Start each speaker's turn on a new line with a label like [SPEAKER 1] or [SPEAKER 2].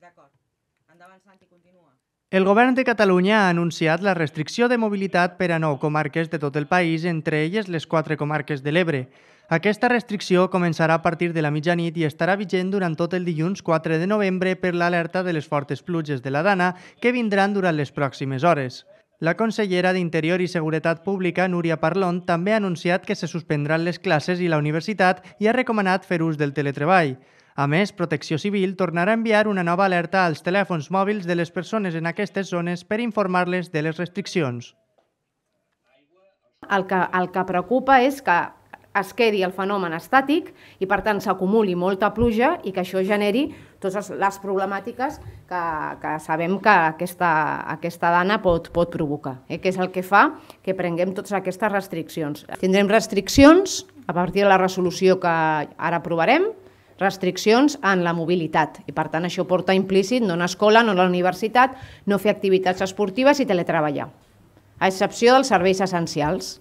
[SPEAKER 1] D'acord. Endavant, Santi, continua.
[SPEAKER 2] El govern de Catalunya ha anunciat la restricció de mobilitat per a nou comarques de tot el país, entre elles les quatre comarques de l'Ebre. Aquesta restricció començarà a partir de la mitjanit i estarà vigent durant tot el dilluns 4 de novembre per l'alerta de les fortes pluges de la Dana que vindran durant les pròximes hores. La consellera d'Interior i Seguretat Pública, Núria Parlon, també ha anunciat que se suspendran les classes i la universitat i ha recomanat fer ús del teletreball. A més, Protecció Civil tornarà a enviar una nova alerta als telèfons mòbils de les persones en aquestes zones per informar-les de les restriccions.
[SPEAKER 3] El que, el que preocupa és que es quedi el fenomen estàtic i, per tant, s'acumuli molta pluja i que això generi totes les problemàtiques que, que sabem que aquesta, aquesta dana pot, pot provocar, eh? que és el que fa que prenguem totes aquestes restriccions. Tindrem restriccions a partir de la resolució que ara aprovarem, restriccions en la mobilitat i per tant això porta implícit no anar a escola, no a la universitat, no fer activitats esportives i teletreballar, a excepció dels serveis essencials.